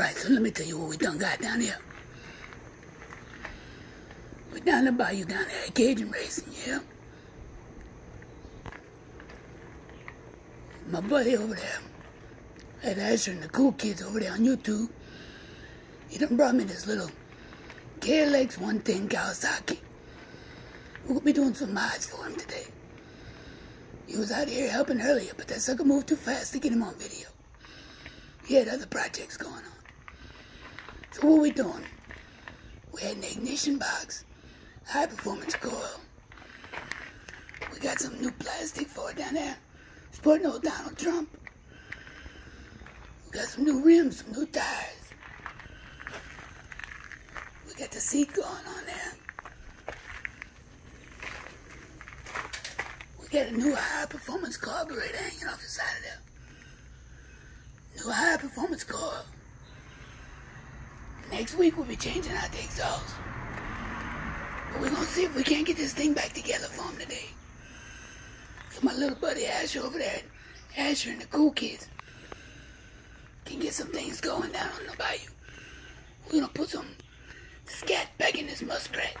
Alright, so let me tell you what we done got down here. We down the bayou down there at Cajun Racing, yeah? My buddy over there, at Asher and the cool kids over there on YouTube, he done brought me this little KLX 110 Kawasaki. We're gonna be doing some mods for him today. He was out here helping earlier, but that sucker moved too fast to get him on video. He had other projects going on. So what we doing? We had an ignition box, high performance coil. We got some new plastic for it down there. Sporting old Donald Trump. We got some new rims, some new tires. We got the seat going on there. We got a new high performance carburetor hanging off the side of there. New high performance coil. Next week we'll be changing out the exhaust. But we're gonna see if we can't get this thing back together for him today. So my little buddy Asher over there, Asher and the cool kids, can get some things going down on the bayou. We're gonna put some scat back in this muskrat.